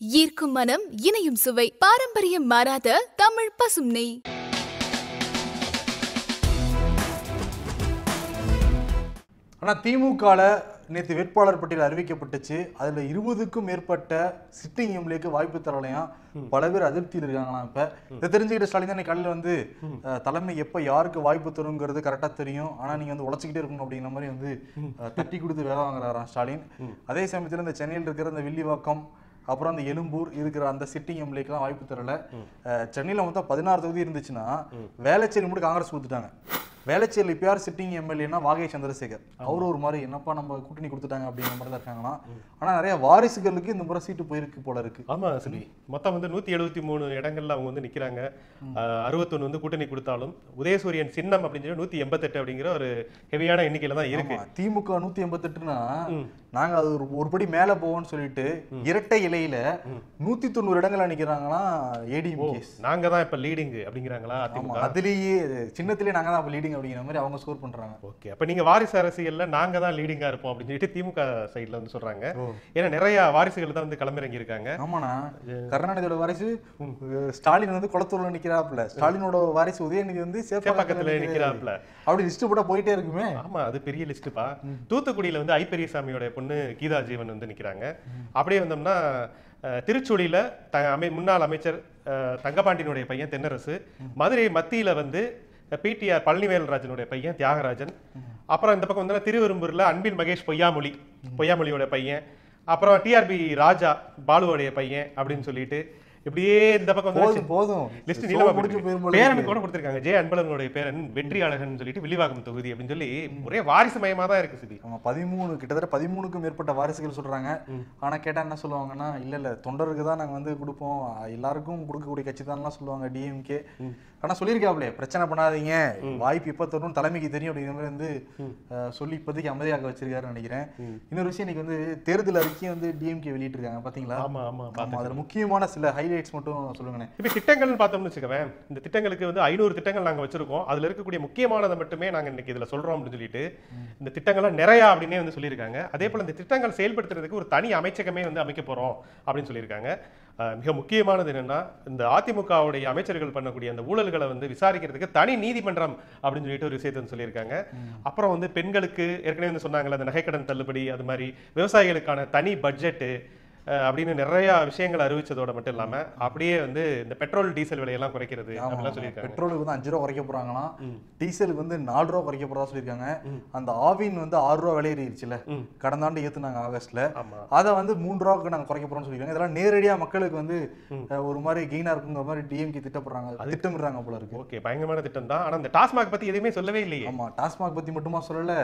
ஈர்க்கும் மனம் இணையும் சுவை. பாரம்பரியம் மாறாத தமிழ் பசும் நெய். ஆனால் திமுகவில் நேற்று வேட்பாளர் பட்டியல் அறிவிக்கப்பட்டுச்சு. அதில் இருபதுக்கும் மேற்பட்ட சிட்டிங் எம்எல்ஏக்கு வாய்ப்பு தரலையாம் பல பேர் அதிருப்தியில் இருக்காங்களாம் இப்போ. இதை தெரிஞ்சுக்கிட்ட ஸ்டாலின் தான் காலையில் வந்து தலைமை எப்போ யாருக்கு வாய்ப்பு தருங்கிறது கரெக்டாக தெரியும். ஆனால் நீங்கள் வந்து உழைச்சிக்கிட்டே இருக்கணும் அப்படிங்கிற மாதிரி வந்து தட்டி கொடுத்து வேலை வாங்குறாராம் ஸ்டாலின். அதே சமயத்தில் இந்த சென்னையில் இருக்கிற இந்த வில்லிவாக்கம் அப்புறம் அந்த எழும்பூர் இருக்கிற அந்த சிட்டிங் எம்எல்ஏக்கெல்லாம் வாய்ப்பு தரல. சென்னையில் மொத்தம் பதினாறு தொகுதி இருந்துச்சுன்னா வேளச்சேரி மட்டும் காங்கிரஸ் கொடுத்துட்டாங்க. வேளச்சேரியில் இப்போ யார் சிட்டிங் எம்எல்ஏனா வாகை சந்திரசேகர். அவர் ஒரு மாதிரி என்னப்பா நம்ம கூட்டணி கொடுத்துட்டாங்க அப்படிங்கிற மாதிரி தான் இருக்காங்கன்னா ஆனா நிறைய வாரிசுகளுக்கு இந்த முறை சீட்டு போயிருக்கு போல இருக்கு. ஆமா சரி மொத்தம் வந்து நூத்தி எழுபத்தி மூணு இடங்கள்ல அவங்க வந்து நிக்கிறாங்க. அறுபத்தொன்னு வந்து கூட்டணி கொடுத்தாலும் உதயசூரியன் சின்னம் அப்படின்னு சொல்லி நூத்தி எண்பத்தெட்டு அப்படிங்கிற ஒரு ஹெவியான எண்ணிக்கையில தான் இருக்கு. திமுக நூத்தி எண்பத்தெட்டுனா நாங்க அது ஒரு ஒரு படி மேல போவோம்னு சொல்லிட்டு இரட்டை இலையில நூத்தி தொண்ணூறு இடங்கள் நிக்கிறாங்கன்னா ஏடிஎம் நாங்க தான் இப்ப லீடிங் அப்படிங்கிறாங்களா அதுலயே சின்னத்திலேயே நாங்க தான் அப்ப லீடிங் அப்படிங்கிற மாதிரி அவங்க ஸ்கோர் பண்றாங்க. ஓகே அப்ப நீங்க வாரிசு அரசியல்ல நாங்க தான் லீடிங்கா இருப்போம் அப்படின்னு சொல்லிட்டு திமுக சைடுல வந்து சொல்றாங்க. ஏன்னா நிறைய வாரிசுகள் தான் வந்து களமிறங்கி இருக்காங்க ஆமாண்ணா கருணாநிதியோட வாரிசு ஸ்டாலின் வந்து குளத்தூர்ல நிக்கிறாப்புல. ஸ்டாலினோட வாரிசு உதயநிதி வந்து சேப்பாக்கத்துல நிக்கிறாப்புல. அப்படி லிஸ்ட் போட்டா போயிட்டே இருக்குமே. ஆமா அது பெரிய லிஸ்ட்டுப்பா தூத்துக்குடியில வந்து ஐ பெரியசாமியோட பொண்ணு கீதா ஜீவன் வந்து நிக்கிறாங்க. அப்படியே வந்தோம்னா திருச்சுழியில த அமை முன்னாள் அமைச்சர் தங்கபாண்டியனுடைய பையன் தென்னரசு. மதுரை மத்தியில வந்து பிடிஆர் பழனிவேல்ராஜனுடைய பையன் தியாகராஜன். அப்புறம் இந்த பக்கம் வந்து திருவெரும்பூரில் அன்பின் மகேஷ் பொய்யாமொழி பொய்யாமொழியோட பையன். அப்புறம் டிஆர்பி ராஜா பாலுவோடைய பையன் அப்படின்னு சொல்லிட்டு இப்படியே இந்த பக்கம் வந்து போதும். போதும் லிஸ்ட் நீளமா போல பேரனுக்கு இருக்கு. கூட கொடுத்திருக்காங்க. ஜெய அன்பழகனுடைய பேரன் வெற்றி அழகன் சொல்லிட்டு வில்லிவாக்கம் தொகுதி அப்படின்னு சொல்லி ஒரே வாரிசு மயமா தான் இருக்கு சிதி. ஆமா பதிமூணு கிட்டத்தட்ட பதிமூணுக்கும் மேற்பட்ட வாரிசுகள் சொல்றாங்க. ஆனா கேட்டா என்ன சொல்லுவாங்கன்னா இல்ல இல்ல தொண்டருக்கு தான் நாங்க வந்து கொடுப்போம். எல்லாருக்கும் கொடுக்கக்கூடிய கட்சி தான்லாம் சொல்லுவாங்க டிஎம்கே ஆனா சொல்லியிருக்காப்லே பிரச்சனை பண்ணாதீங்க. வாய்ப்பு எப்ப தரணும் தலைமைக்கு தெரியும். அப்படிங்கிற மாதிரி வந்து சொல்லி இப்போதைக்கு அமைதியாக வச்சிருக்காருன்னு நினைக்கிறேன். இன்னொரு விஷயம் இன்னைக்கு வந்து தேர்தல் அறிக்கையை வந்து டிஎம்கே வெளியிட்டிருக்காங்க பாத்தீங்களா? ஆமா ஆமா அதுல முக்கியமான சில ஹைலைட்ஸ் மட்டும் சொல்லுங்கண்ணே. இப்போ திட்டங்கள்னு பார்த்தோம்னு வச்சுக்கவேன் இந்த திட்டங்களுக்கு வந்து ஐநூறு திட்டங்கள் நாங்கள் வச்சிருக்கோம். அதில் இருக்கக்கூடிய முக்கியமானதை மட்டுமே நாங்கள் இன்னைக்கு இதில் சொல்கிறோம் அப்படின்னு சொல்லிட்டு இந்த திட்டங்கள்லாம் நிறையா அப்படின்னே வந்து சொல்லியிருக்காங்க. அதே போல் இந்த திட்டங்கள் செயல்படுத்துறதுக்கு ஒரு தனி அமைச்சகமே வந்து அமைக்க போகிறோம் அப்படின்னு சொல்லியிருக்காங்க. மிக முக்கியமானது என்னென்னா இந்த அதிமுகவுடைய அமைச்சர்கள் பண்ணக்கூடிய அந்த ஊழல்களை வந்து விசாரிக்கிறதுக்கு தனி நீதிமன்றம் அப்படின்னு சொல்லிட்டு ஒரு விஷயத்தை சொல்லியிருக்காங்க. அப்புறம் வந்து பெண்களுக்கு ஏற்கனவே வந்து சொன்னாங்கல்ல அந்த நகைக்கடன் தள்ளுபடி அது மாதிரி விவசாயிகளுக்கான தனி பட்ஜெட்டு அப்படின்னு நிறைய விஷயங்கள் அறிவிச்சதோட மட்டும் இல்லாம அப்படியே வந்து இந்த பெட்ரோல் டீசல் விலையெல்லாம் குறைக்கிறது அப்படிலாம் சொல்லியிருக்காங்க. பெட்ரோலுக்கு வந்து அஞ்சு ரூபா குறைக்க போறாங்களாம் டீசலுக்கு வந்து நாலு ரூபா குறைக்க போறதா சொல்லியிருக்காங்க. அந்த ஆவின் வந்து ஆறு ரூபா விலை ஏறிடுச்சுல. கடந்த ஆண்டு ஏத்துனாங்க ஆகஸ்ட்ல. அதை வந்து மூன்று ரூபாய்க்கு நாங்க குறைக்க போறோம்னு சொல்லியிருக்காங்க. இதெல்லாம் நேரடியா மக்களுக்கு வந்து ஒரு மாதிரி கெயினா இருக்குங்கிற மாதிரி டிஎம்கே திட்டப்படுறாங்க. திட்டமிடுறாங்க போல இருக்கு. ஓகே பயங்கரமான திட்டம் தான். ஆனா இந்த டாஸ்மாக் பத்தி எதுவுமே சொல்லவே இல்லையே. ஆமா டாஸ்மாக் பத்தி மட்டுமா சொல்லல.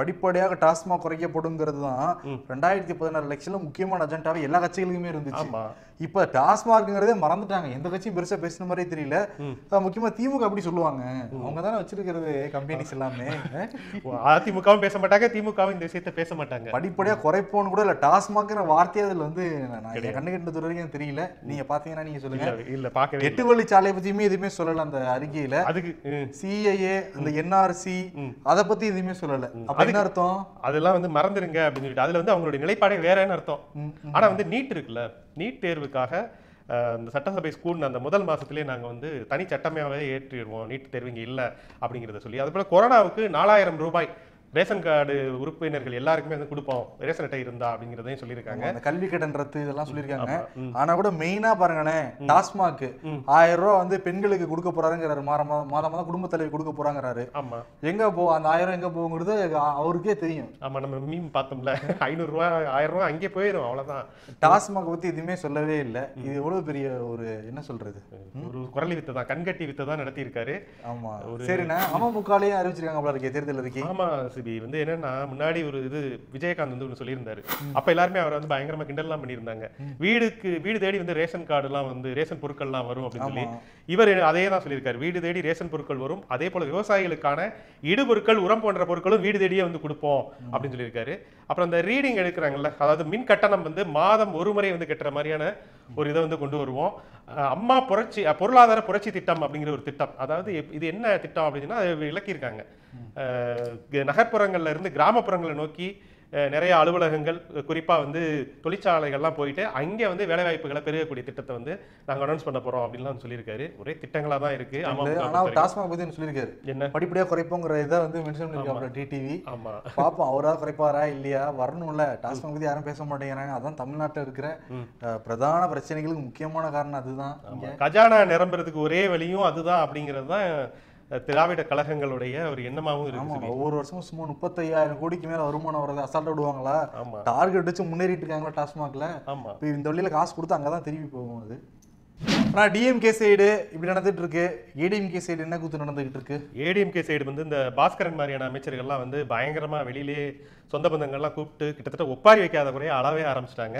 படிப்படியாக டாஸ்மாக் குறைக்கப்படுங்கிறது தான் ரெண்டாயிரத்தி பதினாறு எலெக்ஷன்ல முக்கியமான அஜெண்டாவே எல்லா கட்சிகளுக்குமே இருந்துச்சு. இப்ப டாஸ்மார்க்ங்கிறதே மறந்துட்டாங்க. எந்த கட்சியும் பெருசா பேசின மாதிரியே தெரியல. முக்கியமா திமுக அப்படி சொல்லுவாங்க. அவங்க தானே வச்சிருக்கிறது கம்பெனிஸ் எல்லாமே. அதிமுகவும் பேச மாட்டாங்க திமுகவும் இந்த விஷயத்த பேச மாட்டாங்க. படிப்படியா குறைப்போன்னு கூட இல்ல டாஸ்மாக்ங்கிற வார்த்தையே அதுல வந்து நான் கண்ணு கண்டது வரைக்கும் தெரியல. நீங்க பாத்தீங்கன்னா நீங்க சொல்லுங்க. இல்ல, இல்ல. எட்டு வழிச்சாலை பத்தியுமே எதுவுமே சொல்லல அந்த அறிக்கையில. அதுக்கு சிஐஏ அந்த என்ஆர்சி அத பத்தி எதுவுமே சொல்லல. அப்ப என்ன அர்த்தம்? அதெல்லாம் வந்து மறந்துருங்க அப்படின்னு சொல்லிட்டு அதுல வந்து அவங்களுடைய நிலைப்பாடே வேறன்னு அர்த்தம். ஆனா வந்து நீட் இருக்குல்ல. நீட் தேர்வுக்காக இந்த சட்டசபை ஸ்கூல் அந்த முதல் மாதத்துலேயே நாங்கள் வந்து தனி சட்டமாவே ஏற்றிடுவோம். நீட் தேர்வு இங்கே இல்லை அப்படிங்கிறத சொல்லி. அதுபோல் கொரோனாவுக்கு நாலாயிரம் ரூபாய் ரேஷன் கார்டு உறுப்பினர்கள் எல்லாருக்குமே வந்து கொடுப்போம். ரேஷன் அட்டை இருந்தா அப்படிங்கிறதையும் சொல்லியிருக்காங்க. அந்த கல்வி கடன் ரத்து இதெல்லாம் சொல்லியிருக்காங்க. ஆனா கூட மெயினா பாருங்களேன் டாஸ்மாக் ஆயிரம் ரூபாய் வந்து பெண்களுக்கு கொடுக்க போறாருங்கிறாரு. மாதம் மாதம் மாதம் குடும்ப தலைவி கொடுக்க போறாங்கிறாரு. ஆமா. எங்க போ அந்த ஆயிரம் எங்க போகுங்கிறது அவருக்கே தெரியும். ஆமா நம்ம மீம் பார்த்தோம்ல. ஐநூறு ரூபாய் ஆயிரம் ரூபாய் அங்கே போயிடும் அவ்வளவுதான். டாஸ்மாக் பத்தி எதுவுமே சொல்லவே இல்லை. இது எவ்வளவு பெரிய ஒரு என்ன சொல்றது? ஒரு குரலி வித்தை தான் கண்கட்டி வித்தை தான் நடத்தியிருக்காரு. ஆமா. சரிண்ணா அமமுகலையும் அறிவிச்சிருக்காங்க போல இருக்கே தேர்தல் அறிக்கை. ஆமா சிபி வந்து என்னன்னா முன்னாடி ஒரு இது விஜயகாந்த் வந்து ஒன்று சொல்லியிருந்தாரு. அப்ப எல்லாருமே அவரை வந்து பயங்கரமா கிண்டல்லாம் பண்ணியிருந்தாங்க. வீடுக்கு வீடு தேடி வந்து ரேஷன் கார்டுலாம் வந்து ரேஷன் பொருட்கள்லாம் வரும் அப்படின்னு சொல்லி. இவர் அதே தான் சொல்லியிருக்காரு. வீடு தேடி ரேஷன் பொருட்கள் வரும். அதே போல விவசாயிகளுக்கான இடுபொருட்கள் உரம் போன்ற பொருட்களும் வீடு தேடியே வந்து கொடுப்போம் அப்படின்னு சொல்லியிருக்காரு. அப்புறம் அந்த ரீடிங் எடுக்கிறாங்கல்ல அதாவது மின் கட்டணம் வந்து மாதம் ஒரு முறை வந்து கட்டுற மாதிரியான ஒரு இதை வந்து கொண்டு வருவோம். அம்மா புரட்சி பொருளாதார புரட்சி திட்டம் அப்படிங்கிற ஒரு திட்டம். அதாவது இது என்ன திட்டம் அப்படின்னா விளக்கியிருக்காங்க நகர்ப்புறங்கள்ல இருந்து கிராமப்புறங்களை நோக்கி நிறைய அலுவலகங்கள் அஹ், குறிப்பா வந்து தொழிற்சாலைகள்லாம் போயிட்டு அங்கே வந்து வேலை வாய்ப்புகளை பெருகக்கூடிய திட்டத்தை வந்து நாங்க அனௌன்ஸ் பண்ண போறோம் அப்படின்லாம் சொல்லியிருக்காரு. ஒரே திட்டங்களா தான் இருக்கு. ஆனா அவர் அமமுக டாஸ்மாக் ஒண்ணு சொல்லியிருக்காரு. என்ன? படிப்படியா குறைப்போங்கிற இதை வந்து மென்ஷன் பண்ணிருக்காப்ல டிடிவி ஆமா. பாப்போம் அவரா குறைப்பாரா இல்லையா? வரணும்ல. டாஸ்மாக் பத்தி யாரும் பேச மாட்டேங்கிறாங்க. அதான் தமிழ்நாட்டுல இருக்கிற பிரதான பிரச்சனைகளுக்கு முக்கியமான காரணம் அதுதான். கஜானா நிரம்புறதுக்கு ஒரே வழியும் அதுதான் அப்படிங்கிறது தான் திராவிட கழகங்களுடைய ஒரு எண்ணமாவும் ஆமா இருக்கு ஒவ்வொரு வருஷமும் சும்மா முப்பத்தையாயிரம் கோடிக்கு மேல வருமானம் வரது அசால்ட்டா விடுவாங்களா? டார்கெட் வச்சு முன்னேறிட்டு இருக்காங்களா டாஸ்மாக்ல? ஆமா. இப்போ இந்த வழியில காசு கொடுத்து அங்கதான் திரும்பி போகும் அது. ஆனா டிஎம்கே சைடு இப்படி நடந்துட்டு இருக்கு. ஏடிஎம்கே சைடு என்ன கூத்து நடந்துகிட்டு இருக்கு? ஏடிஎம்கே சைடு வந்து இந்த பாஸ்கரன் மாதிரியான அமைச்சர்கள்லாம் வந்து பயங்கரமா வெளியிலே சொந்த பந்தங்கள்லாம் கூப்பிட்டு கிட்டத்தட்ட ஒப்பாரி வைக்காத குறைய அளவே ஆரம்பிச்சிட்டாங்க.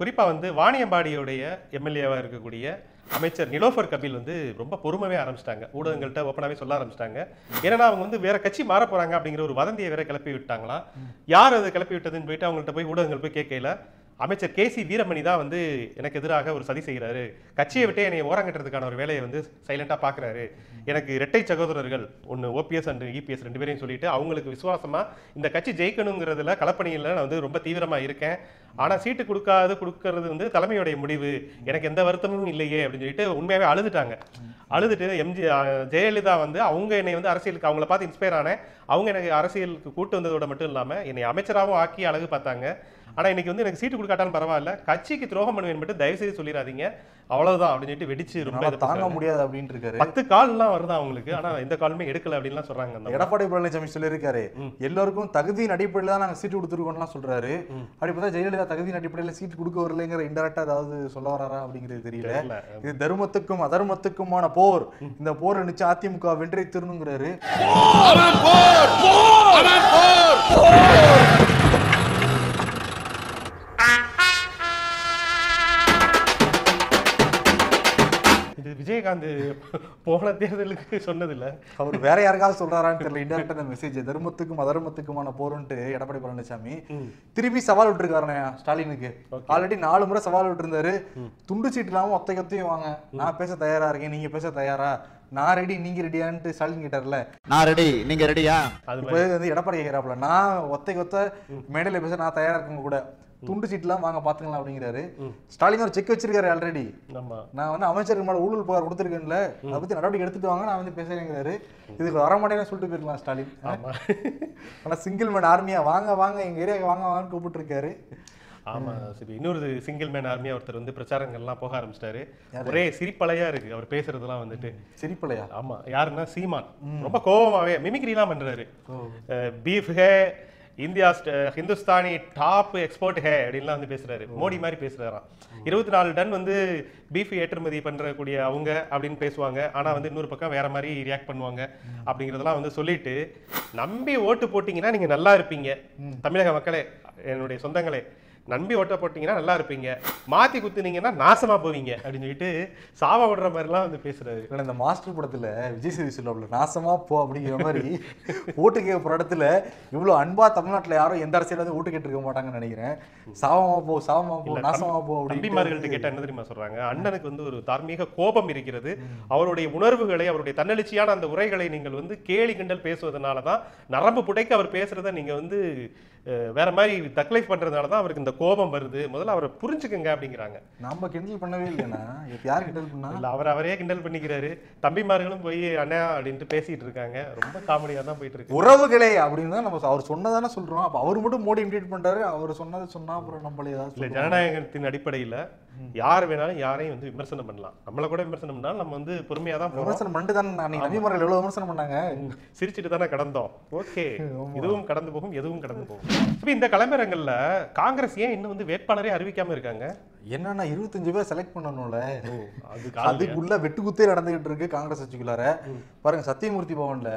குறிப்பா வந்து வாணியம்பாடியுடைய எம்எல்ஏவா இருக்கக்கூடிய அமைச்சர் நிலோஃபர் கபில் வந்து ரொம்ப பொறுமையாக ஆரம்பிச்சிட்டாங்க. ஊடகங்கள்கிட்ட ஓப்பனாகவே சொல்ல ஆரம்பிச்சிட்டாங்க. ஏன்னா அவங்க வந்து வேற கட்சி மாற போறாங்க அப்படிங்கிற ஒரு வதந்தியை வேற கிளப்பி விட்டாங்களாம். யார் அதை கிளப்பி விட்டதுன்னு போயிட்டு அவங்கள்ட்ட போய் ஊடகங்கள் போய் கேட்கல அமைச்சர் கே சி வீரமணி தான் வந்து எனக்கு எதிராக ஒரு சதி செய்கிறாரு. கட்சியை விட்டு என்னை ஓரங்கட்டுறதுக்கான ஒரு வேலையை வந்து சைலண்டாக பார்க்குறாரு எனக்கு இரட்டை சகோதரர்கள் ஒன்று ஓபிஎஸ் அண்ட் இபிஎஸ் ரெண்டு பேரையும் சொல்லிட்டு அவங்களுக்கு விசுவாசமாக இந்த கட்சி ஜெயிக்கணுங்கிறதுல களப்பணியில் நான் வந்து ரொம்ப தீவிரமாக இருக்கேன். ஆனால் சீட்டு கொடுக்காது கொடுக்கறது வந்து தலைமையுடைய முடிவு. எனக்கு எந்த வருத்தமும் இல்லையே அப்படின்னு சொல்லிட்டு உண்மையாகவே அழுதுட்டாங்க. அழுதுட்டு எம்ஜி ஜெயலலிதா வந்து அவங்க என்னை வந்து அரசியலுக்கு அவங்கள பார்த்து இன்ஸ்பயர் ஆனேன். அவங்க எனக்கு அரசியலுக்கு கூட்டு வந்ததோட மட்டும் இல்லாமல் என்னை அமைச்சராகவும் ஆக்கி அழகு பார்த்தாங்க. ஆனா இன்னைக்கு வந்து எனக்கு சீட்டு கொடுக்காட்டாலும் பரவாயில்ல. கட்சிக்கு துரோகம் பண்ணுவேன் மட்டும் தயவு செய்து சொல்லிடாதீங்க அவ்வளவுதான் அப்படின்னு சொல்லிட்டு வெடிச்சு ரொம்ப தாங்க. முடியாது அப்படின்ட்டு இருக்காரு பத்து கால்லாம் வருதா அவங்களுக்கு? ஆனா எந்த காலுமே எடுக்கல அப்படின்லாம் சொல்றாங்க அந்த எடப்பாடி பழனிசாமி சொல்லியிருக்காரு. எல்லாருக்கும் தகுதியின் அடிப்படையில் தான் நாங்க சீட்டு கொடுத்துருக்கோம்லாம் சொல்றாரு. அப்படி பார்த்தா ஜெயலலிதா தகுதியின் அடிப்படையில் சீட்டு கொடுக்க வரலைங்கிற இன்டெரக்டா ஏதாவது சொல்ல வராரா அப்படிங்கிறது தெரியல. இது தர்மத்துக்கும் அதர்மத்துக்குமான போர். இந்த போர் நினைச்சு அதிமுக வென்றே திருணுங்கிறாரு. இது விஜயகாந்த் போன தேர்தலுக்கு சொன்னதில்ல. அவர் வேற யாருக்காவது சொல்றாரான்னு தெரியல. இன்டெரக்டா இந்த மெசேஜ் தர்மத்துக்கும் அதர்மத்துக்குமான போருன்ட்டு எடப்பாடி பழனிசாமி திருப்பி சவால் விட்டுருக்காருண்ணே ஸ்டாலினுக்கு. ஆல்ரெடி நாலு முறை சவால் விட்டுருந்தாரு. துண்டு சீட்டு இல்லாம ஒத்தை ஒத்தையும் வாங்க. நான் பேச தயாரா இருக்கேன் நீங்க பேச தயாரா? நான் ரெடி நீங்க ரெடியான்ட்டு ஸ்டாலின் கேட்டார்ல. நான் ரெடி நீங்க ரெடியா அது வந்து எடப்பாடி கேட்கிறாப்புல நான் ஒத்தைக்கு ஒத்த மேடையில பேச நான் தயாரா இருக்கேங்க கூட. துண்டு சீட்லாம் வாங்க பாத்துக்கலாம் அப்படிங்கிறாரு. ஸ்டாலின் ஒரு செக் வச்சிருக்காரு ஆல்ரெடி நம்ம நான் வந்து அமைச்சருக்கு மேல ஊழல் புகார் கொடுத்துருக்கேன்ல அதை பத்தி நடவடிக்கை எடுத்துட்டு வாங்க நான் வந்து பேசுறேங்கிறாரு. இதுக்கு வர மாட்டேன்னு சொல்லிட்டு போயிருக்கலாம் ஸ்டாலின். ஆமா. ஆனா சிங்கிள் மேன் ஆர்மியா வாங்க வாங்க எங்க ஏரியாவுக்கு வாங்க வாங்கன்னு கூப்பிட்டு இருக்காரு ஆமா சரி இன்னொரு சிங்கிள் மேன் ஆர்மியா ஒருத்தர் வந்து பிரச்சாரங்கள்லாம் போக ஆரம்பிச்சிட்டாரு. ஒரே சிரிப்பலையா இருக்கு அவர் பேசுறதெல்லாம் வந்துட்டு. சிரிப்பலையா? ஆமா யாருன்னா சீமான். ரொம்ப கோபமாவே மிமிக்ரிலாம் பண்றாரு. பீஃப் ஹே இந்தியா ஹிந்துஸ்தானி டாப் எக்ஸ்போர்ட் ஹே அப்படின்லாம் வந்து பேசுறாரு. மோடி மாதிரி பேசுறாராம். இருபத்தி நாலு டன் வந்து பீஃப் ஏற்றுமதி பண்றக்கூடிய அவங்க அப்படின்னு பேசுவாங்க. ஆனா வந்து இன்னொரு பக்கம் வேற மாதிரி ரியாக்ட் பண்ணுவாங்க அப்படிங்கறதெல்லாம் வந்து சொல்லிட்டு நம்பி ஓட்டு போட்டீங்கன்னா நீங்க நல்லா இருப்பீங்க. தமிழக மக்களே என்னுடைய சொந்தங்களே நம்பி ஓட்ட போட்டீங்கன்னா நல்லா இருப்பீங்க. மாத்தி குத்துனீங்கன்னா நாசமா போவீங்க. அப்படின்னு சொல்லிட்டு சாவா விடுற மாதிரிலாம் வந்து பேசுறாரு. இல்ல இந்த மாஸ்டர் படத்துல விஜய் சேவி சொல்லுவாப்ல நாசமா போ அப்படிங்கிற மாதிரி ஓட்டு போற இடத்துல இவ்வளவு அன்பா தமிழ்நாட்டுல யாரும் எந்த அரசியல வந்து ஓட்டு கேட்டிருக்க மாட்டாங்கன்னு நினைக்கிறேன். சாவமா போ சாவமா போ இல்ல, நாசமா போ அப்படின்னு கேட்டா என்ன தெரியுமா சொல்றாங்க? அண்ணனுக்கு வந்து ஒரு தார்மீக கோபம் இருக்கிறது. அவருடைய உணர்வுகளை அவருடைய தன்னெழுச்சியான அந்த உரைகளை நீங்கள் வந்து கேலி கிண்டல் பேசுவதனால தான் நரம்பு புடைக்க அவர் பேசுறத நீங்க வந்து வேற மாதிரி தக்லைஃப் பண்றதுனால தான் அவருக்கு இந்த கோபம் வருது. முதல்ல அவரை புரிஞ்சுக்குங்க அப்படிங்கிறாங்க. நாம கிண்டல் பண்ணவே இல்லைண்ணா. இப்ப யார் கிண்டல் பண்ணா? இல்ல அவர் அவரே கிண்டல் பண்ணிக்கிறாரு. தம்பிமார்களும் போய் அண்ணா அப்படின்ட்டு பேசிட்டு இருக்காங்க. ரொம்ப காமெடியா தான் போயிட்டு இருக்கு. உறவுகளே அப்படின்னு தான் நம்ம அவர் சொன்னதானே சொல்றோம். அப்ப அவர் மட்டும் மோடி இமிடேட் பண்றாரு அவர் சொன்னதை சொன்னா அப்புறம் நம்மள ஏதாவது இல்ல. ஜனநாயகத்தின் அடிப்படையில யார் வேணாலும் யாரையும் வந்து விமர்சனம் பண்ணலாம். நம்மள கூட விமர்சனம் பண்ணாலும் நம்ம வந்து பொறுமையா தான் விமர்சனம் பண்ணிட்டு தானே நபிமார்கள் எவ்வளவு விமர்சனம் பண்ணாங்க? சிரிச்சிட்டு தானே கடந்தோம். ஓகே. இதுவும் கடந்து போகும் எதுவும் கடந்து போகும். இப்ப இந்த கலம்பரங்கள்ல காங்கிரஸ் ஏன் இன்னும் வந்து வேட்பாளரே அறிவிக்காம இருக்காங்க? என்னன்னா இருபத்தஞ்சு பேர் செலக்ட் பண்ணணும்ல? அதுக்கு அதுக்குள்ள வெட்டுக்குத்தே நடந்துகிட்டு இருக்கு காங்கிரஸ் கட்சிக்குள்ளார. பாருங்க சத்தியமூர்த்தி பவன்ல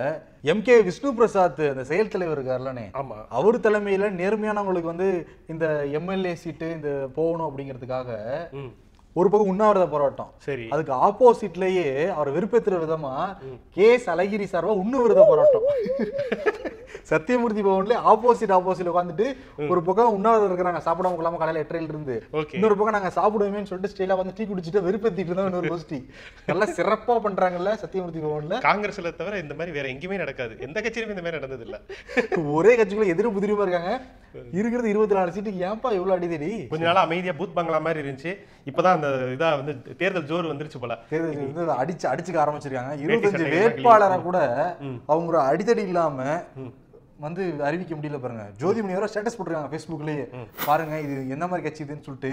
எம் கே விஷ்ணு பிரசாத் அந்த செயல் தலைவர் இருக்காருல்லனே ஆமா. அவர் தலைமையில நேர்மையானவங்களுக்கு வந்து இந்த எம்எல்ஏ சீட்டு இந்த போகணும் அப்படிங்கிறதுக்காக. ஒரு பக்கம் உண்ணாவிரத போராட்டம். சரி. அதுக்கு ஆப்போசிட்லயே அவர் வெறுப்பேத்துற விதமா கேஸ் அழகிரி சார்பா உண்ணாவிரத போராட்டம். சத்தியமூர்த்தி பவன்ல ஆப்போசிட் ஆப்போசிட் உட்காந்துட்டு ஒரு பக்கம் உண்ணாவிரதம் இருக்கிறாங்க. சாப்பிடாம கொள்ளாம காலையில எட்டரையில இருந்து இன்னொரு பக்கம் நாங்க சாப்பிடுவோமேன்னு சொல்லிட்டு ஸ்டைலா வந்து டீ குடிச்சிட்டு வெறுப்பேத்திட்டு இருந்தோம் இன்னொரு கோஷ்டி நல்லா சிறப்பா பண்றாங்கல்ல சத்தியமூர்த்தி பவன்ல. காங்கிரஸ்ல தவிர இந்த மாதிரி வேற எங்கேயுமே நடக்காது. எந்த கட்சியிலுமே இந்த மாதிரி நடந்தது இல்ல ஒரே கட்சிக்குள்ள எதிரும் புதிரியுமா இருக்காங்க? இருக்கிறது இருபத்தி நாலு சீட்டுக்கு ஏன்பா இவ்வளவு அடிதடி? கொஞ்ச நாளா அமைதியா பூத் பங்களா மாதிரி இருந்துச்சு. இப்பதான் அந்த இதா வந்து தேர்தல் ஜோர் வந்துருச்சு போல. தேர்தல் வந்து அடிச்சு அடிச்சுக்க ஆரம்பிச்சிருக்காங்க. வேட்டி இருபத்தஞ்சு வேட்பாளரை கூட. அவங்க அடிதடி இல்லாம வந்து அறிவிக்க முடியல பாருங்க. ஜோதிமணி வர ஸ்டேட்டஸ் போட்டிருக்காங்க ஃபேஸ்புக்லயே பாருங்க இது என்ன மாதிரி கட்சி இதுன்னு சொல்லிட்டு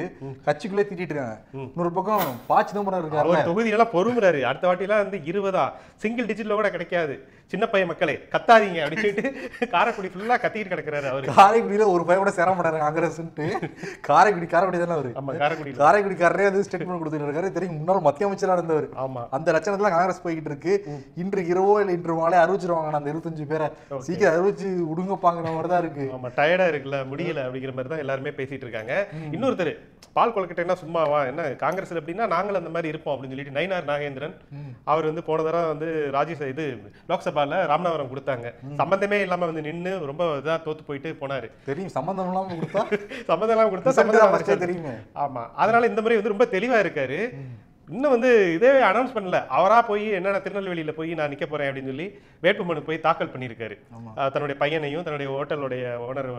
கட்சிக்குள்ளே திட்டிட்டு இருக்காங்க. இன்னொரு பக்கம் பா சிதம்பரம் இருக்காரு தொகுதியெல்லாம் பொறுமுறாரு. அடுத்த வாட்டிலாம் வந்து இருபதா? சிங்கிள் டிஜிட்ல கூட கிடைக்காது. சின்ன பையன் மக்களே கத்தாதீங்க அப்படின்னு சொல்லிட்டு காரைக்குடி ஃபுல்லா கத்திட்டு கிடக்குறாரு அவரு. காரைக்குடியில ஒரு பையன் கூட சேர மாட்டாரு காங்கிரஸ்ன்ட்டு. காரைக்குடி காரைக்குடி தானே அவரு. ஆமா காரைக்குடியில. காரைக்குடிக்காரரே வந்து ஸ்டேட்மெண்ட் கொடுத்துட்டு இருக்காரு. தெரியும் முன்னாள் மத்திய அமைச்சரா இருந்தவர். ஆமா. அந்த லட்சணத்துல காங்கிரஸ் போய்கிட்டு இருக்கு. இன்று இரவோ இல்ல இன்று மாலை அறிவிச்சிருவாங்க அந்த இருபத்தஞ்சு பேரை. சீக்கிரம் அறிவிச்சு விடுங்கப்பாங்கிற மாதிரி தான் இருக்கு. ஆமா டயர்டா இருக்குல்ல முடியல அப்படிங்கிற மாதிரி தான் எல்லாருமே பேசிட்டு இருக்காங்க. இன்னொருத்தர் பால் கொலக்கட்டைனா சும்மாவா என்ன காங்கிரஸ்ல எப்படின்னா நாங்களும் அந்த மாதிரி இருப்போம் அப்படின்னு சொல்லிட்டு நயினார் நாகேந்திரன். அவர் வந்து போன தடவை வந்து ராஜ்யசபா இது லோக்சபால ராமநாதபுரம் கொடுத்தாங்க. சம்பந்தமே இல்லாம வந்து நின்னு ரொம்ப இதா தோத்து போயிட்டு போனாரு. தெரியும் சம்பந்தம் இல்லாம கொடுத்தா? கொடுத்தா தான் இல்லாம ஏ இருக்காது. தெரியுமே. ஆமா. அதனால இந்த முறை வந்து ரொம்ப தெளிவா இருக்காரு. இன்னும் வந்து இதே அனௌன்ஸ் பண்ணல. அவரா போய் என்னென்ன திருநெல்வேலியில போய் நான் நிக்க போறேன் அப்படின்னு சொல்லி வேட்புமனு போய் தாக்கல் பண்ணியிருக்காரு. தன்னுடைய பையனையும் தன்னுடைய ஹோட்டலுடைய ஓனர்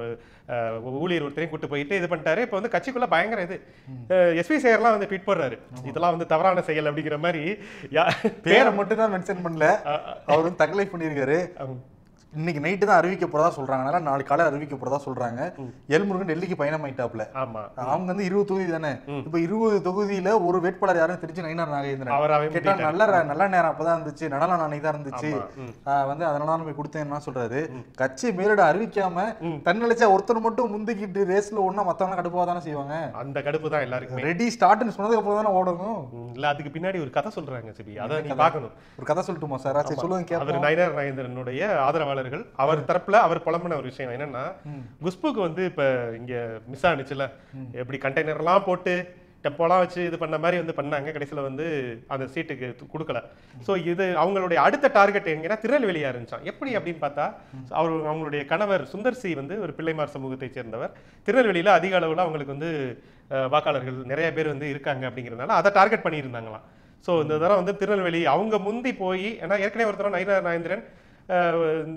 ஊழியர் ஒருத்தரையும் கூட்டு போயிட்டு இது பண்ணிட்டாரு. இப்போ வந்து கட்சிக்குள்ள பயங்கர இது. எஸ்பி சேகர்லாம் வந்து ட்வீட் போடுறாரு. இதெல்லாம் வந்து தவறான செயல் அப்படிங்கிற மாதிரி பேரை மட்டும் தான் மென்ஷன் பண்ணல அவர் வந்து தகவலை பண்ணியிருக்காரு. இன்னைக்கு நைட்டு தான் அறிவிக்க போறதா சொல்றாங்க. நாளைக்கு காலை அறிவிக்க போறதா சொல்றாங்க. எல்முருகன் டெல்லிக்கு பயணம் ஆயிட்டாப்ல ஆமா. அவங்க வந்து இருபது தொகுதி தானே? இப்ப இருபது தொகுதியில ஒரு வேட்பாளர் யாரும் திருச்சி நயினார் நாகேந்திரன். கேட்டா நல்ல நல்ல நேரம் அப்பதான் இருந்துச்சு. நடன நாளைக்கு தான் இருந்துச்சு வந்து அதனால தான் போய் கொடுத்தேன்னா சொல்றாரு. கட்சி மேலிட அறிவிக்காம தன்னழிச்சா ஒருத்தர் மட்டும் முந்திக்கிட்டு ரேஸ்ல ஒண்ணா மத்தவங்க கடுப்பா தானே செய்வாங்க? அந்த கடுப்பு தான் எல்லாருக்குமே. ரெடி ஸ்டார்ட்னு சொன்னதுக்கு அப்புறம் தானே ஓடணும்? இல்ல அதுக்கு பின்னாடி ஒரு கதை சொல்றாங்க சிபி. அதை நீ பார்க்கணும். ஒரு கதை சொல்லட்டுமா சார்? சரி சொல்லுங்க அவர் நயனார் நாகேந்திரனுடைய ஆதரவாளர்கள் அவர் தரப்புல அவர் புலம்பின ஒரு விஷயம் என்னன்னா குஷ்புக்கு வந்து இப்ப இங்க மிஸ் ஆனிச்சுல. எப்படி கண்டெய்னர் எல்லாம் போட்டு டெம்போலாம் வச்சு இது பண்ண மாதிரி வந்து பண்ணாங்க. கடைசியில வந்து அந்த சீட்டுக்கு கொடுக்கல. சோ இது அவங்களுடைய அடுத்த டார்கெட் எங்கன்னா திருநெல்வேலியா இருந்துச்சாம். எப்படி அப்படின்னு பார்த்தா அவர் அவங்களுடைய கணவர் சுந்தர் சி வந்து ஒரு பிள்ளைமார் சமூகத்தை சேர்ந்தவர். திருநெல்வேலியில அதிக அளவுல அவங்களுக்கு வந்து வாக்காளர்கள் நிறைய பேர் வந்து இருக்காங்க அப்படிங்கிறதுனால அதை டார்கெட் பண்ணியிருந்தாங்களாம். ஸோ இந்த தடவை வந்து திருநெல்வேலி அவங்க முந்தி போய் ஏன்னா ஏற்கனவே ஒரு தடவை நயினார் இந்த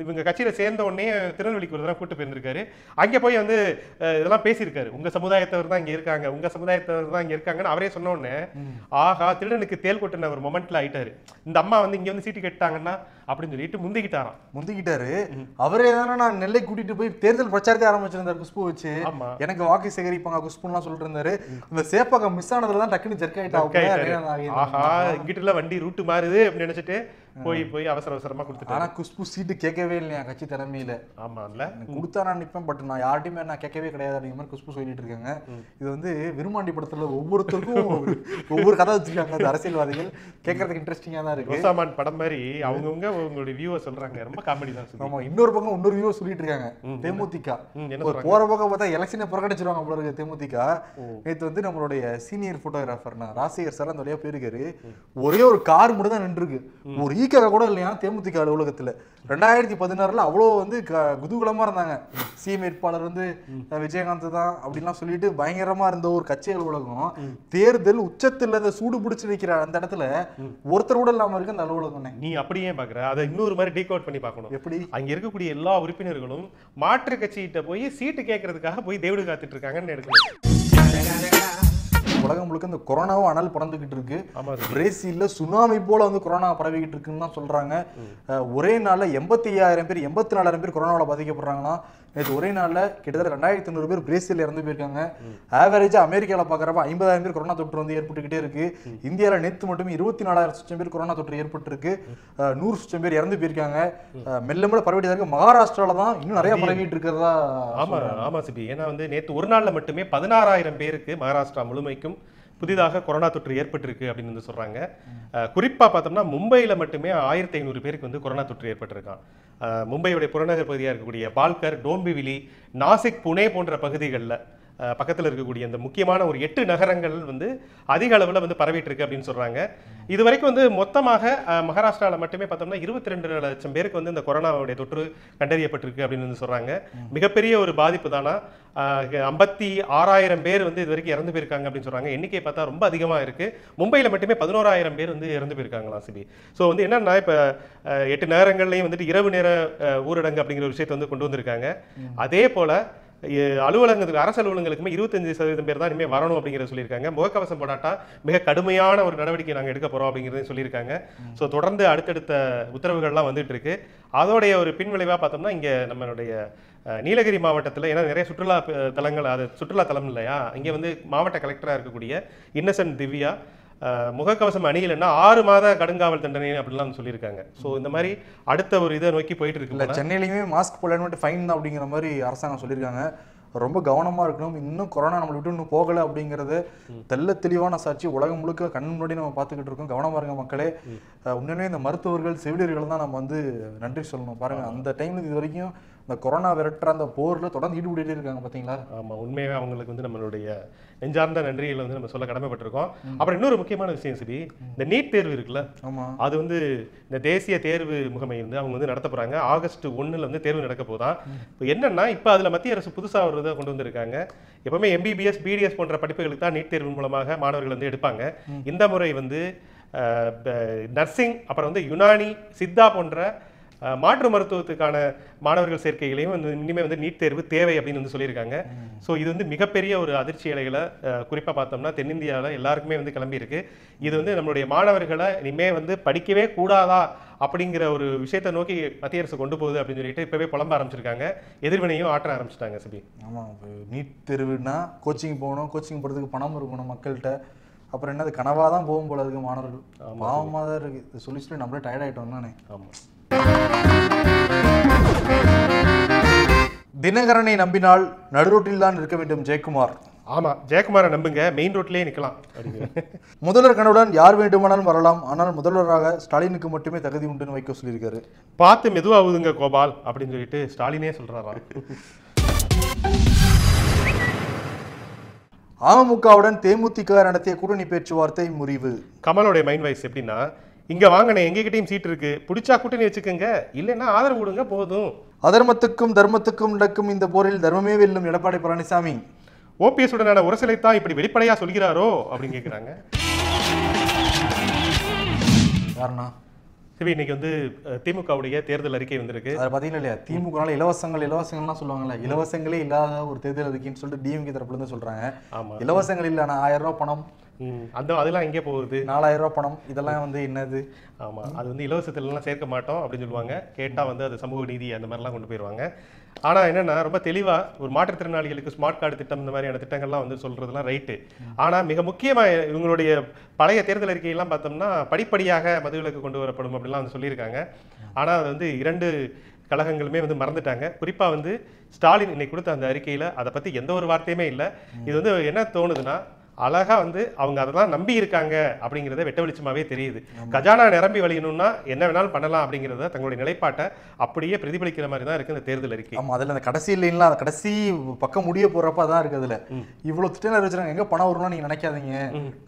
இவங்க கட்சியில சேர்ந்த உடனே திருநெல்வேலிக்கு ஒரு தடவை கூட்டு போயிருந்திருக்காரு. அங்கே போய் வந்து இதெல்லாம் பேசியிருக்காரு. உங்க சமுதாயத்தவர் தான் இங்க இருக்காங்க உங்க சமுதாயத்தவர் தான் இங்க இருக்காங்கன்னு அவரே சொன்ன உடனே ஆஹா திருடனுக்கு தேல் கொட்டின ஒரு மொமெண்ட்ல ஆயிட்டாரு. இந்த அம்மா வந்து இங்க வந்து சீட்டு கேட்டாங்கன்னா அப்படின்னு சொல்லிட்டு முந்திக்கிட்டாராம். முந்திக்கிட்டாரு. அவரே தானே நான் நெல்லை கூட்டிட்டு போய் தேர்தல் பிரச்சாரத்தை ஆரம்பிச்சிருந்தாரு குஷ்பு வச்சு. எனக்கு வாக்கு சேகரிப்பாங்க குஷ்புலாம் சொல்லிட்டு இருந்தாரு இந்த சேப்பாக்கம் மிஸ் ஆனதுல தான் டக்குன்னு ஜெர்க். ஆயிட்டா ஆஹா இங்கிட்டுல வண்டி ரூட்டு மாறுது அப்படின்னு நினைச்சிட்டு போய் போய் அவசர அவசரமா கொடுத்துட்டாரு ஆனா குஷ்பு சீட்டு கேட்கவே இல்லையா கட்சி தலைமையில? ஆமாம்ல. எனக்கு கொடுத்தா நான் நிப்பேன் பட் நான் யார்ட்டையுமே நான் கேட்கவே கிடையாது. அப்படிங்கிற மாதிரி குஷ்பு சொல்லிட்டு இருக்காங்க. இது வந்து விருமாண்டி படத்துல ஒவ்வொருத்தருக்கும் ஒவ்வொரு கதை வச்சிருக்காங்க அந்த அரசியல்வாதிகள். கேட்கறதுக்கு இன்ட்ரெஸ்டிங்கா தான் இருக்கு. ரோசாமான் படம் மாதிரி அவங்கவுங்க உங்களுடைய வியூவை சொல்றாங்க. ரொம்ப காமெடி தான். ஆமா இன்னொரு பக்கம் இன்னொரு வியூ சொல்லிட்டு இருக்காங்க. தேமுதிக. போற பக்கம் பார்த்தா எலெக்ஷனை புறக்கணிச்சிருவாங்க போல இருக்கு தேமுதிக. நேத்து வந்து நம்மளுடைய சீனியர் போட்டோகிராஃபர்னா ராசிகர் சார் அந்த வழியா போயிருக்காரு. ஒரே ஒரு கார் மட்டும் தான் நின்றுருக்கு. ஒரு ஈக்காக கூட இல்லையா? தேமுதிக அலுவலகத்துல. ரெண்டாயிரத்தி பதினாறுல அவ்வளோ வந்து க- குதூகலமா இருந்தாங்க. சிஎம் வேட்பாளர் வந்து விஜயகாந்த் தான் அப்படின்லாம் சொல்லிட்டு பயங்கரமா இருந்த ஒரு கட்சி அலுவலகம். தேர்தல் உச்சத்துல இந்த சூடு பிடிச்சு நிக்கிற அந்த இடத்துல ஒருத்தர் கூட இல்லாம இருக்கு அந்த அலுவலகம் நீ அப்படியே பாக்குற? அதை இன்னொரு மாதிரி டீக் அவுட் பண்ணி பார்க்கணும். எப்படி? அங்க இருக்கக்கூடிய எல்லா உறுப்பினர்களும் மாற்று கட்சிகிட்ட போய் சீட்டு கேட்கறதுக்காக போய் தேவடு காத்துட்டு இருக்காங்கன்னு எடுக்கணும். உலகம் முழுக்க இந்த கொரோனாவும் அனல் பறந்துகிட்டு இருக்கு. பிரேசில்ல சுனாமி போல வந்து கொரோனா பரவிக்கிட்டு இருக்குன்னு தான் சொல்றாங்க. ஒரே நாள்ல எண்பத்தி ஐயாயிரம் பேர் எண்பத்தி நாலாயிரம் பேர் கொரோனாவில் பாதிக்கப்படுறாங்களாம் நேற்று ஒரே நாள்ல கிட்டத்தட்ட ரெண்டாயிரத்தி ஐநூறு பேர் பிரேசில் இறந்து போயிருக்காங்க. ஆவரேஜா அமெரிக்கால பாக்குறப்ப ஐம்பதாயிரம் பேர் கொரோனா தொற்று வந்து ஏற்பட்டுக்கிட்டே இருக்கு. இந்தியால நேத்து மட்டும் இருபத்தி நாலாயிரம் சுச்சம் பேர் கொரோனா தொற்று ஏற்பட்டிருக்கு. நூறு சுச்சம் பேர் இறந்து போயிருக்காங்க. மெல்ல மெல்ல பரவிட்டு இருக்கு. மகாராஷ்டிரால தான் இன்னும் நிறைய பரவிட்டு இருக்கிறதா ஆமா ஆமா சிபி. ஏன்னா வந்து நேத்து ஒரு நாள்ல மட்டுமே பதினாறாயிரம் பேருக்கு மகாராஷ்டிரா முழுமைக்கும் புதிதாக கொரோனா தொற்று ஏற்பட்டிருக்கு அப்படின்னு வந்து சொல்கிறாங்க குறிப்பாக பார்த்தோம்னா மும்பையில் மட்டுமே ஆயிரத்தி ஐநூறு பேருக்கு வந்து கொரோனா தொற்று ஏற்பட்டிருக்கான். மும்பையுடைய புறநகர் பகுதியாக இருக்கக்கூடிய பால்கர் டோம்பிவிலி நாசிக் புனே போன்ற பகுதிகளில் பக்கத்துல இருக்கக்கூடிய இந்த முக்கியமான ஒரு எட்டு நகரங்கள் வந்து அதிக அளவுல வந்து பரவிட்டு இருக்கு அப்படின்னு சொல்றாங்க. இது வரைக்கும் வந்து மொத்தமாக அஹ், மகாராஷ்டிரால மட்டுமே பார்த்தோம்னா இருபத்தி ரெண்டு லட்சம் பேருக்கு வந்து இந்த கொரோனாவுடைய தொற்று கண்டறியப்பட்டிருக்கு அப்படின்னு வந்து சொல்றாங்க. மிகப்பெரிய ஒரு பாதிப்பு தானா? ஐம்பத்தி ஆறாயிரம் பேர் வந்து இது வரைக்கும் இறந்து போயிருக்காங்க அப்படின்னு சொல்றாங்க. எண்ணிக்கை பார்த்தா ரொம்ப அதிகமா இருக்கு. மும்பையில மட்டுமே பதினோராயிரம் பேர் வந்து இறந்து போயிருக்காங்களாம் சிபி ஸோ வந்து என்னன்னா இப்போ எட்டு நேரங்கள்லையும் வந்துட்டு இரவு நேர ஊரடங்கு அப்படிங்கிற ஒரு விஷயத்தை வந்து கொண்டு வந்திருக்காங்க. அதே போல அலுவலகங்களுக்கு அரசு அலுவலகங்களுக்குமே இருபத்தஞ்சு சதவீதம் பேர் தான் இனிமேல் வரணும் அப்படிங்கிறத சொல்லியிருக்காங்க. முகக்கவசம் போடாட்டா மிக கடுமையான ஒரு நடவடிக்கை நாங்கள் எடுக்க போகிறோம் அப்படிங்கிறதையும் சொல்லியிருக்காங்க. ஸோ தொடர்ந்து அடுத்தடுத்த உத்தரவுகள்லாம் வந்துட்டு இருக்கு அதோடைய ஒரு பின்விளைவாக பார்த்தோம்னா இங்கே நம்மளுடைய நீலகிரி மாவட்டத்தில் ஏன்னா நிறைய சுற்றுலா தலங்கள் அது சுற்றுலா தலம் இல்லையா? இங்கே வந்து மாவட்ட கலெக்டராக இருக்கக்கூடிய இன்னசென்ட் திவ்யா முகக்கவசம் அணியலைன்னா ஆறு மாத கடுங்காவல் தண்டனை அப்படிலாம் சொல்லியிருக்காங்க. ஸோ இந்த மாதிரி அடுத்த ஒரு இதை நோக்கி போயிட்டு இல்ல இருக்கு சென்னையிலயுமே மாஸ்க் போடலான்னு ஃபைன் தான் அப்படிங்கிற மாதிரி அரசாங்கம் சொல்லியிருக்காங்க. ரொம்ப கவனமா இருக்கணும். இன்னும் கொரோனா நம்மளை விட்டு இன்னும் போகல அப்படிங்கறது தெள்ள தெளிவான சாட்சி. உலகம் முழுக்க கண் முன்னாடி நம்ம பார்த்துக்கிட்டு இருக்கோம். கவனமா இருங்க மக்களே. உண்மையிலேயே இந்த மருத்துவர்கள் செவிலியர்கள் தான் நம்ம வந்து நன்றி சொல்லணும். பாருங்க அந்த டைம்ல இது வரைக்கும் இந்த கொரோனா விரட்டுற அந்த போர்ல தொடர்ந்து ஈடுபட்டுட்டே இருக்காங்க பாத்தீங்களா? ஆமா உண்மையாவே அவங்களுக்கு வந்து நம்மளுடைய நெஞ்சார்ந்த நன்றிகளை வந்து நம்ம சொல்ல கடமைப்பட்டிருக்கோம். அப்புறம் இன்னொரு முக்கியமான விஷயம் சரி இந்த நீட் தேர்வு இருக்குல்ல? ஆமா. அது வந்து இந்த தேசிய தேர்வு முகமை வந்து அவங்க வந்து நடத்த போறாங்க. ஆகஸ்ட் ஒண்ணுல வந்து தேர்வு நடக்க போதான் இப்போ என்னன்னா இப்போ அதுல மத்திய அரசு புதுசா ஒரு இதை கொண்டு வந்திருக்காங்க. எப்பவுமே எம்பிபிஎஸ் பிடிஎஸ் போன்ற படிப்புகளுக்கு தான் நீட் தேர்வு மூலமாக மாணவர்கள் வந்து எடுப்பாங்க. இந்த முறை வந்து நர்சிங் அப்புறம் வந்து யுனானி சித்தா போன்ற மாற்று மருத்துவத்துக்கான மாணவர்கள் சேர்க்கைகளையும் வந்து இனிமேல் வந்து நீட் தேர்வு தேவை அப்படின்னு வந்து சொல்லியிருக்காங்க. ஸோ இது வந்து மிகப்பெரிய ஒரு அதிர்ச்சி அலைகளை குறிப்பாக பார்த்தோம்னா தென்னிந்தியாவில் எல்லாருக்குமே வந்து கிளம்பி இருக்கு. இது வந்து நம்மளுடைய மாணவர்களை இனிமே வந்து படிக்கவே கூடாதா அப்படிங்கிற ஒரு விஷயத்தை நோக்கி மத்திய அரசு கொண்டு போகுது அப்படின்னு சொல்லிட்டு இப்பவே புலம்ப ஆரம்பிச்சிருக்காங்க. எதிர்வினையும் ஆற்ற ஆரம்பிச்சிட்டாங்க சிபி. ஆமா இப்ப நீட் தேர்வுனா கோச்சிங் போகணும் கோச்சிங் போறதுக்கு பணம் இருக்கணும் மக்கள்கிட்ட. அப்புறம் என்னது கனவா தான் போகும் போல இருக்கு மாணவர்கள். பாவமா தான் இருக்கு. இது சொல்லி சொல்லி நம்மளே டயர்ட் ஆயிட்டோம் தானே ஆமாம் தினகரனை நம்பினால் நடுரோட்டில் தான் இருக்க வேண்டும் ஜெயக்குமார். ஆமா ஜெயக்குமாரை நம்புங்க. மெயின் ரோட்லயே நிக்கலாம். அப்படிங்கிற முதல்வர் கனவுடன் யார் வேண்டுமானாலும் வரலாம். ஆனால் முதல்வராக ஸ்டாலினுக்கு மட்டுமே தகுதி உண்டுன்னு வைக்க சொல்லியிருக்காரு. பார்த்து மெதுவாகுதுங்க கோபால் அப்படின்னு சொல்லிட்டு ஸ்டாலினே சொல்றாராம். அமமுகவுடன் தேமுதிக நடத்திய கூட்டணி பேச்சுவார்த்தை முறிவு. கமலோடைய மைண்ட் வாய்ஸ் எப்படின்னா இங்க வாங்கினேன் எங்ககிட்டயும் சீட் இருக்கு. பிடிச்சா கூட்டணி வச்சுக்கோங்க. இல்லைன்னா ஆதரவு கொடுங்க போதும். அதர்மத்துக்கும் தர்மத்துக்கும் நடக்கும் இந்த போரில் தர்மமே வெல்லும் எடப்பாடி பழனிசாமி. ஓபிஎஸ் உடனான உரசலை தான் இப்படி வெளிப்படையா சொல்கிறாரோ அப்படின்னு கேக்குறாங்க. யாருண்ணா? சரி இன்னைக்கு வந்து திமுகவுடைய தேர்தல் அறிக்கை வந்திருக்கு. அதை பார்த்தீங்கன்னா இல்லையா? திமுகனால இலவசங்கள் இலவசங்கள்லாம் சொல்லுவாங்கல்ல. இலவசங்களே இல்லாத ஒரு தேர்தல் அதுக்குன்னு சொல்லிட்டு டிஎம்கே தரப்புல இருந்து சொல்றாங்க. ஆமா. இலவசங்கள் இல்ல ஆயிரம் ரூபாய் பணம். அந்த அதெல்லாம் எங்கே போகுது? நாலாயிரம் ரூபாய் பணம் இதெல்லாம் வந்து என்னது? ஆமா அது வந்து இலவசத்துலலாம் சேர்க்க மாட்டோம் அப்படின்னு சொல்லுவாங்க. கேட்டா வந்து அது சமூக நீதி அந்த மாதிரிலாம் கொண்டு போயிடுவாங்க ஆனா என்னன்னா ரொம்ப தெளிவா ஒரு மாற்றுத்திறனாளிகளுக்கு ஸ்மார்ட் கார்டு திட்டம் இந்த மாதிரியான திட்டங்கள்லாம் வந்து சொல்றதெல்லாம் ரைட்டு ஆனா மிக முக்கியமா இவங்களுடைய பழைய தேர்தல் அறிக்கையெல்லாம் பார்த்தோம்னா படிப்படியாக மதுவிலக்கு கொண்டு வரப்படும் அப்படிலாம் வந்து சொல்லியிருக்காங்க. ஆனா அது வந்து இரண்டு கழகங்களுமே வந்து மறந்துட்டாங்க. குறிப்பா வந்து ஸ்டாலின் இன்னைக்கு கொடுத்த அந்த அறிக்கையில அதை பத்தி எந்த ஒரு வார்த்தையுமே இல்லை. இது வந்து என்ன தோணுதுன்னா அழகா வந்து அவங்க அதெல்லாம் நம்பி இருக்காங்க அப்படிங்கிறத வெட்ட வெளிச்சமாவே தெரியுது. கஜானா நிரம்பி வழியணும்னா என்ன வேணாலும் பண்ணலாம் அப்படிங்கிறத தங்களுடைய நிலைப்பாட்டை அப்படியே பிரதிபலிக்கிற மாதிரி தான் இருக்கு இந்த தேர்தல் அறிக்கை. ஆமா அதுல அந்த கடைசி இல்லைங்களா அந்த கடைசி பக்கம் முடிய போறப்ப அதான் இருக்கு அதுல. இவ்வளவு திட்டங்கள் வச்சிருக்காங்க. எங்க பணம் வரும்னு நீங்க நினைக்காதீங்க.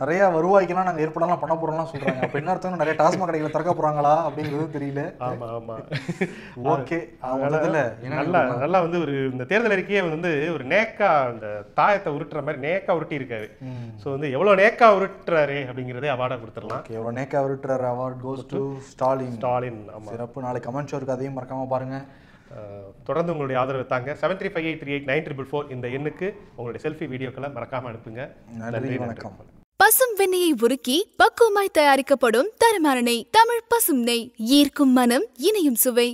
நிறைய வருவாய்க்கெல்லாம் நாங்க ஏற்படலாம் பண்ண போறோம்லாம் சொல்றாங்க. அப்ப என்ன அர்த்தம் நிறைய டாஸ்மாக் கடைகளை திறக்க போறாங்களா அப்படிங்கிறது தெரியல. ஆமா ஆமா. ஓகே. அதுல என்ன நல்லா நல்லா வந்து ஒரு இந்த தேர்தல் அறிக்கையே வந்து ஒரு நேக்கா இந்த தாயத்தை உருட்டுற மாதிரி நேக்கா உருட்டி இருக்காரு ஸோ வந்து எவ்வளவு நேக்கா உருட்டுறாரு அப்படிங்கிறதே அவார்டா கொடுத்துடலாம். ஓகே ஒரு நேக்கா விட்டுறாரு award goes to Stalin Stalin ஆமா. சிறப்பு நாளைக்கு கமெண்ட் ஷோருக்கு அதையும் மறக்காம பாருங்க. அஹ், தொடர்ந்து உங்களுடைய ஆதரவு தாங்க. Seven three five eight three eight nine triple four இந்த எண்ணுக்கு உங்களுடைய செல்ஃபி வீடியோக்களை மறக்காம அனுப்புங்க. நன்றி வணக்கம். பசும் வெண்ணெயை உருக்கி பக்குவமாய் தயாரிக்கப்படும் தரமான நெய் தமிழ் பசும் நெய். ஈர்க்கும் மனம் இணையும் சுவை.